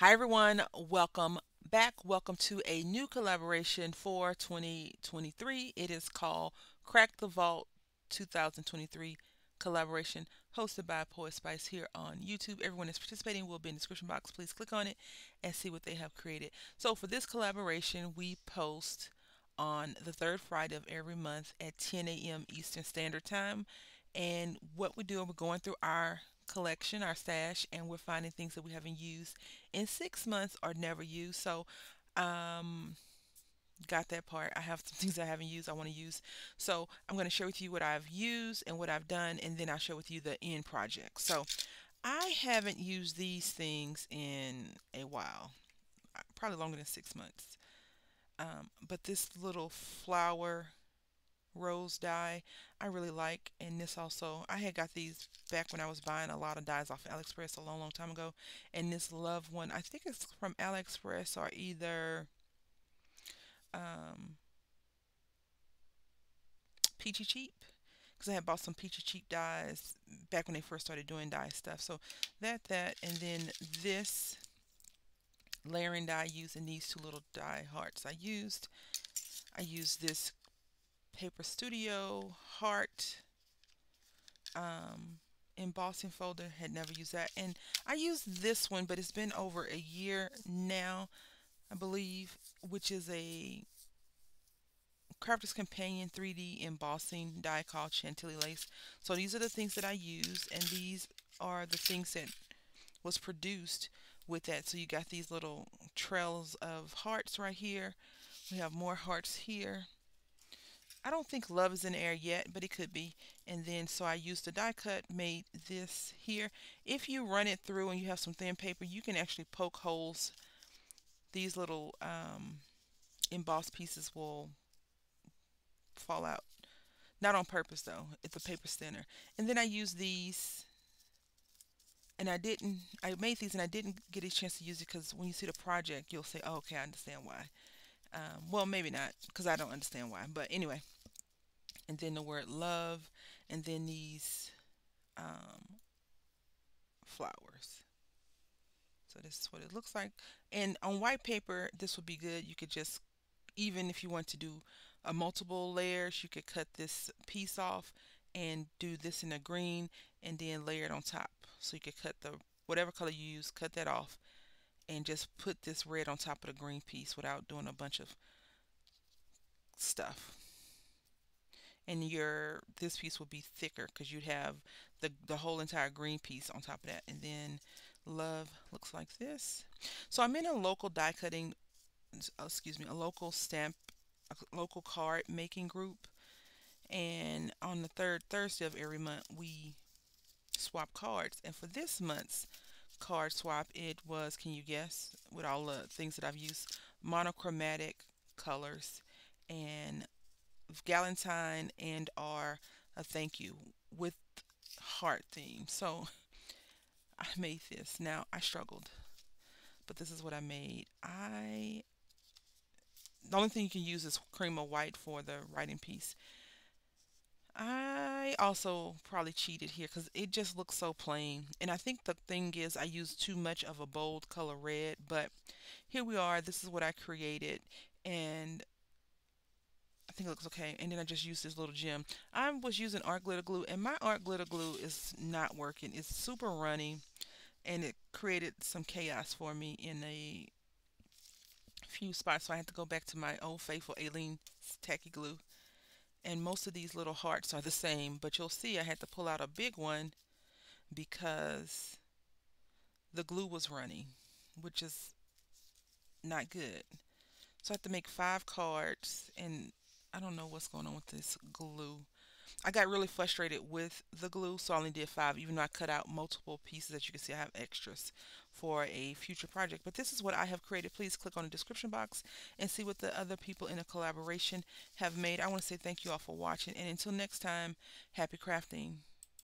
Hi everyone, welcome back. Welcome to a new collaboration for 2023. It is called Crack the Vault 2023 collaboration hosted by Poetspice here on YouTube. Everyone that's participating will be in the description box. Please click on it and see what they have created. So for this collaboration, we post on the third Friday of every month at 10 a.m. Eastern Standard Time. And what we do, we're going through our collection, our stash, and we're finding things that we haven't used in six months or never used. So, um, got that part. I have some things I haven't used I want to use. So I'm going to share with you what I've used and what I've done, and then I'll share with you the end project. So I haven't used these things in a while, probably longer than six months. Um, but this little flower rose die I really like and this also I had got these back when I was buying a lot of dies off of AliExpress a long long time ago and this love one I think it's from AliExpress or either um, Peachy Cheap because I had bought some Peachy Cheap dies back when they first started doing die stuff. So that that and then this layering die using these two little die hearts I used I used this Paper Studio, Heart, um, embossing folder. Had never used that. And I used this one, but it's been over a year now, I believe, which is a Crafter's Companion 3D embossing die called Chantilly Lace. So these are the things that I use, and these are the things that was produced with that. So you got these little trails of hearts right here. We have more hearts here. I don't think love is in the air yet, but it could be. And then, so I used the die cut, made this here. If you run it through and you have some thin paper, you can actually poke holes. These little um, embossed pieces will fall out. Not on purpose though, it's a paper thinner. And then I use these, and I didn't, I made these and I didn't get a chance to use it because when you see the project, you'll say, oh, okay, I understand why. Um, well, maybe not, because I don't understand why. But anyway, and then the word love, and then these um, flowers. So this is what it looks like. And on white paper, this would be good. You could just, even if you want to do a multiple layers, you could cut this piece off and do this in a green and then layer it on top. So you could cut the, whatever color you use, cut that off and just put this red on top of the green piece without doing a bunch of stuff. And your this piece will be thicker because you'd have the the whole entire green piece on top of that. And then love looks like this. So I'm in a local die cutting uh, excuse me a local stamp a local card making group. And on the third Thursday of every month we swap cards. And for this month's card swap, it was, can you guess, with all the things that I've used, monochromatic colors and Galentine and or a thank you with heart theme. So I made this. Now I struggled, but this is what I made. I the only thing you can use is cream of white for the writing piece. I also probably cheated here because it just looks so plain. And I think the thing is I used too much of a bold color red. But here we are. This is what I created. And I think it looks okay. And then I just used this little gem. I was using art glitter glue. And my art glitter glue is not working. It's super runny. And it created some chaos for me in a few spots. So I had to go back to my old faithful Aleene's tacky glue and most of these little hearts are the same but you'll see I had to pull out a big one because the glue was running which is not good. So I have to make five cards and I don't know what's going on with this glue I got really frustrated with the glue so I only did five even though I cut out multiple pieces that you can see I have extras for a future project. But this is what I have created. Please click on the description box and see what the other people in a collaboration have made. I want to say thank you all for watching and until next time happy crafting